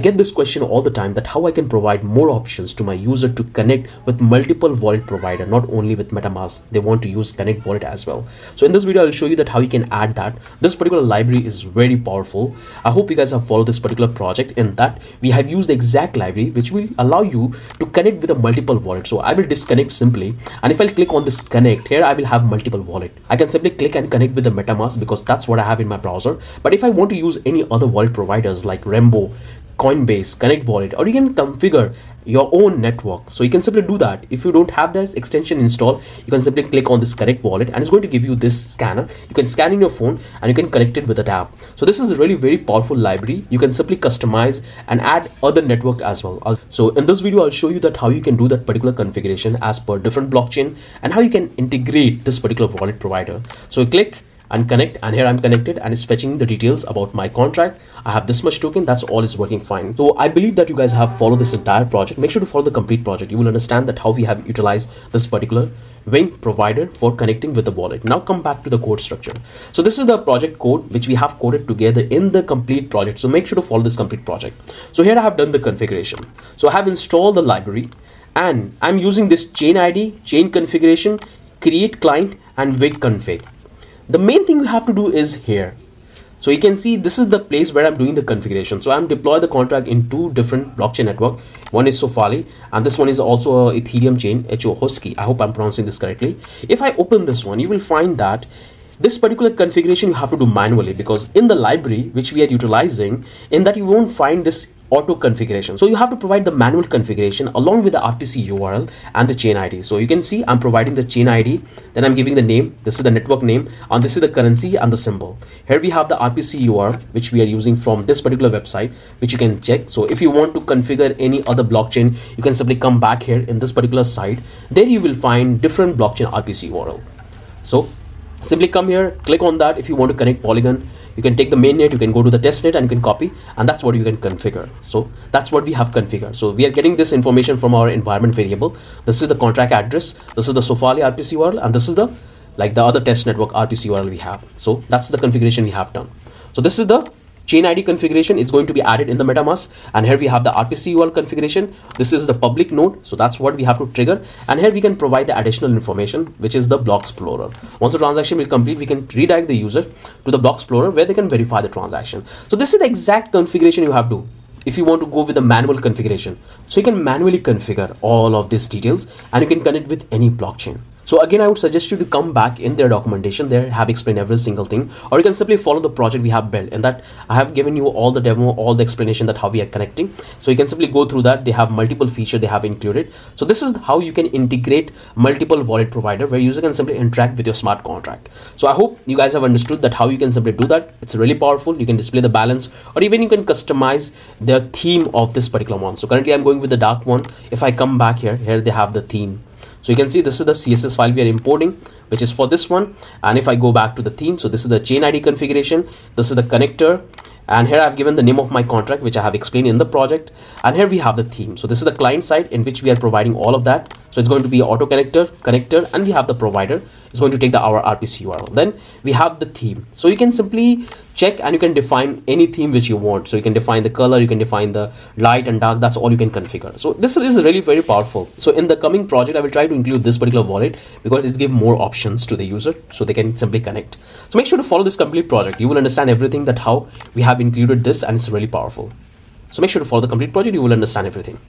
get this question all the time that how I can provide more options to my user to connect with multiple wallet provider, not only with MetaMask, they want to use Connect Wallet as well. So in this video, I'll show you that how you can add that. This particular library is very powerful. I hope you guys have followed this particular project in that we have used the exact library, which will allow you to connect with a multiple wallet. So I will disconnect simply. And if I click on this connect here, I will have multiple wallet. I can simply click and connect with the MetaMask because that's what I have in my browser. But if I want to use any other wallet providers like Rainbow, Coinbase, Connect Wallet, or you can configure your own network. So you can simply do that. If you don't have this extension installed, you can simply click on this Connect Wallet and it's going to give you this scanner. You can scan in your phone and you can connect it with a tab. So this is a really very powerful library. You can simply customize and add other network as well. So in this video, I'll show you that how you can do that particular configuration as per different blockchain and how you can integrate this particular wallet provider. So click and connect and here I'm connected and it's fetching the details about my contract. I have this much token. That's all is working fine. So I believe that you guys have followed this entire project. Make sure to follow the complete project. You will understand that how we have utilized this particular Wing provider for connecting with the wallet. Now come back to the code structure. So this is the project code which we have coded together in the complete project. So make sure to follow this complete project. So here I have done the configuration. So I have installed the library and I'm using this chain ID, chain configuration, create client and wig config the main thing you have to do is here so you can see this is the place where I'm doing the configuration. So I'm deploy the contract in two different blockchain network. One is Sepolia and this one is also a Ethereum chain, Holesky. I hope I'm pronouncing this correctly. If I open this one, you will find that this particular configuration you have to do manually because in the library which we are utilizing in that you won't find this auto configuration. So you have to provide the manual configuration along with the RPC URL and the chain ID. So you can see I'm providing the chain ID, then I'm giving the name. This is the network name and this is the currency and the symbol. Here we have the RPC URL, which we are using from this particular website, which you can check. So if you want to configure any other blockchain, you can simply come back here in this particular site. There you will find different blockchain RPC URL. So simply come here, click on that if you want to connect Polygon you can take the mainnet you can go to the testnet and you can copy and that's what you can configure. So that's what we have configured. So we are getting this information from our environment variable. This is the contract address this is the sepolia rpc url and this is the like the other test network rpc url we have. So that's the configuration we have done. So this is the chain ID configuration is going to be added in the MetaMask. And here we have the RPC URL configuration. This is the public node. So that's what we have to trigger. And here we can provide the additional information, which is the block explorer. Once the transaction will complete, we can redirect the user to the block explorer where they can verify the transaction. So this is the exact configuration you have to if you want to go with the manual configuration. So you can manually configure all of these details and you can connect with any blockchain. So again, I would suggest you to come back in their documentation there, have explained every single thing, or you can simply follow the project we have built and that I have given you all the demo, all the explanation that how we are connecting. So you can simply go through that. They have multiple features they have included. So this is how you can integrate multiple wallet provider where user can simply interact with your smart contract. So I hope you guys have understood that how you can simply do that. It's really powerful. You can display the balance or even you can customize the theme of this particular one. So currently I'm going with the dark one. If I come back here, here they have the theme so you can see this is the css file we are importing which is for this one. And if i go back to the theme so this is the chain id configuration this is the connector and here I've given the name of my contract which I have explained in the project. And here we have the theme. So this is the client side in which we are providing all of that. So it's going to be auto connector connector and we have the provider it's going to take the our RPC URL then we have the theme. So you can simply check and you can define any theme which you want. So you can define the color you can define the light and dark. That's all you can configure. So this is really very powerful. So in the coming project I will try to include this particular wallet because it's give more options to the user so they can simply connect. So make sure to follow this complete project. You will understand everything that how we have included this and it's really powerful. So make sure to follow the complete project. You will understand everything